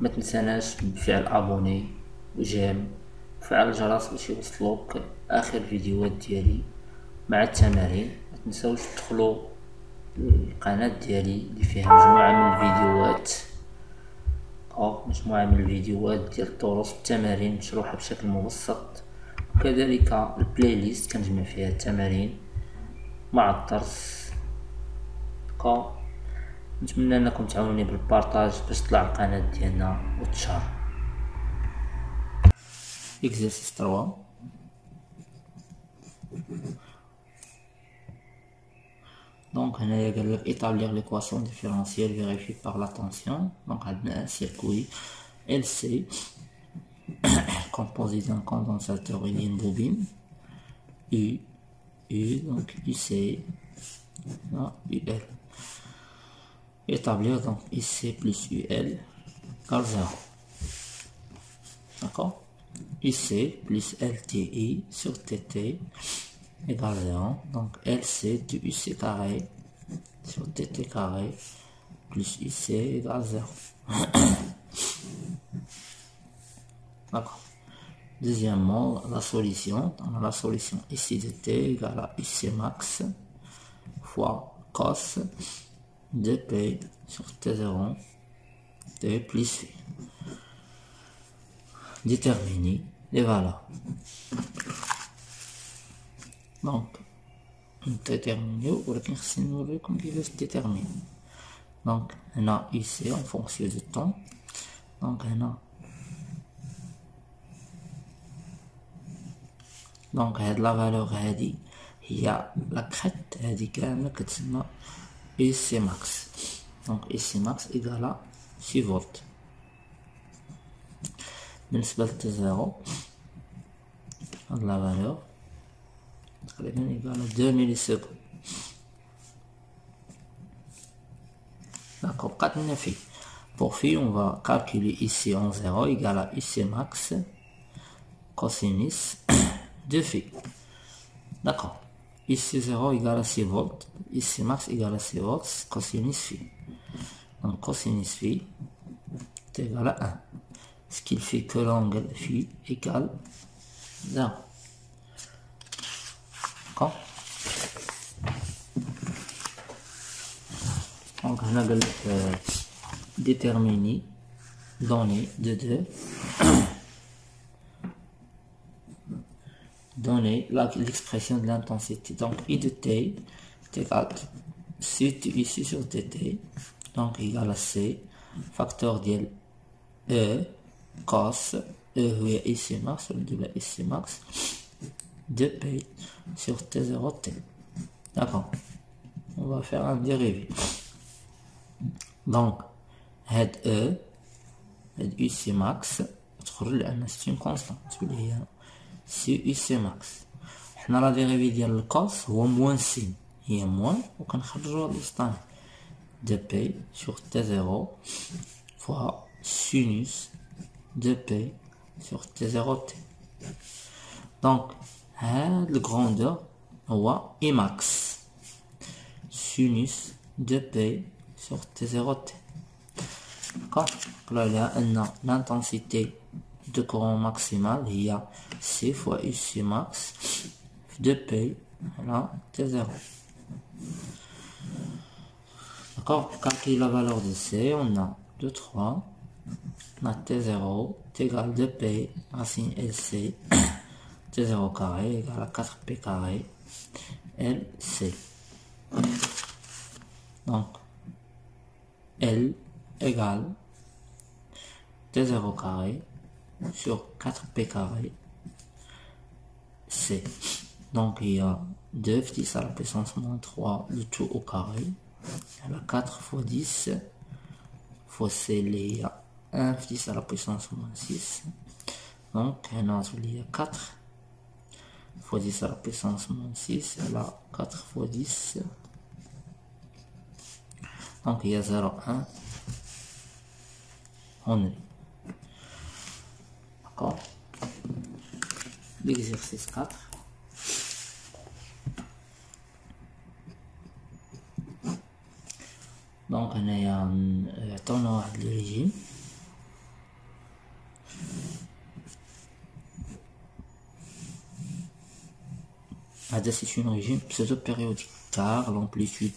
ما تنساناش بفعل أبوني وجيم وفعل الجرس باش يوصلوك آخر فيديوهات ديالي مع التمارين. ما تنساوش تدخلوا القناة ديالي اللي فيها مجموعة من الفيديوهات. أو مجموعة من الفيديوهات ديال الدروس والتمارين مشروحة بشكل مبسط. وكذلك البلاي ليست كنجمع فيها التمارين مع الدرس نتمنى انكم تعاونوني بالبارطاج باش تطلع القناة ديالنا وتشهر اكزرسيس 3 Donc, on a établir l'équation différentielle vérifiée par la tension. Donc, on a un circuit LC composé d'un condensateur et d'une bobine. U, U, donc UC, UL. Établir donc IC plus UL égale 0. D'accord? IC plus LTI sur TT égale 0. Donc LC du UC carré sur TT carré plus UC égale 0. D'accord? Deuxièmement, la solution. Donc, la solution ici de T égale à UC max fois cos de P sur T0 T plus V. Déterminer les valeurs. Donc, déterminer ولكن خصني نوريكم كيفاش déterminer. Donc, هنا ici en fonction du temps. Donc, هنا دونك هاد لا فالور هادي هي لا كريت هادي كاملة كتسمى اي سي ماكس دونك اي سي ماكس ايكالا سي فولت بالنسبة لتي زيرو هاد لا فالور تقريبا ايكالا دو ميلي سكوند D'accord, 4 لنا في Pour phi, on va calculer ici en 0 égale à IC max cosinus de phi. D'accord. Ici 0 égale à 6 volts. Ici max égale à 6 volts. Cosinus phi. Donc cosinus phi est égal à 1. Ce qui fait que l'angle phi égale 0. D'accord? Donc on a euh, déterminer données de 2 l'expression de l'intensité. Donc, I de T est égal C ici sur dt, donc égal à C, facteur de E, cos, E est ici max, ici max, de P sur T0T. D'accord. On va faire un dérivé. Donc, head E, head ici max, c'est une constante. سي اي سي ماكس حنا لا ديريفي ديال الكوس هو موان سين هي موان وكنخرجو هاد الوسطاني دو بي سور تي زيرو فوا سينوس دو بي سور تي زيرو تي دونك هاد الكروندور هو اي ماكس سينوس دو بي سور تي زيرو تي داكوغ قلنا عليها ان لانتونسيتي de courant maximal, il y a C fois UC max de P, voilà, T0. D'accord Calculer la valeur de C, on a 2, 3, on a T0, T égale 2P, racine LC, T0 carré égale à 4P carré, LC. Donc, L égale T0 carré sur 4p carré C. Donc il y a 2 10 à la puissance moins 3 le tout au carré. Il y a 4 fois 10 fois C, il y a 1 10 à la puissance moins 6. Donc il y a 4 fois 10 à la puissance moins 6. Et là 4 fois 10. Donc il y a 0,1. On est. D'accord l'exercice 4. Donc, on a un tournoi de l'origine. C'est une origine pseudo-périodique car l'amplitude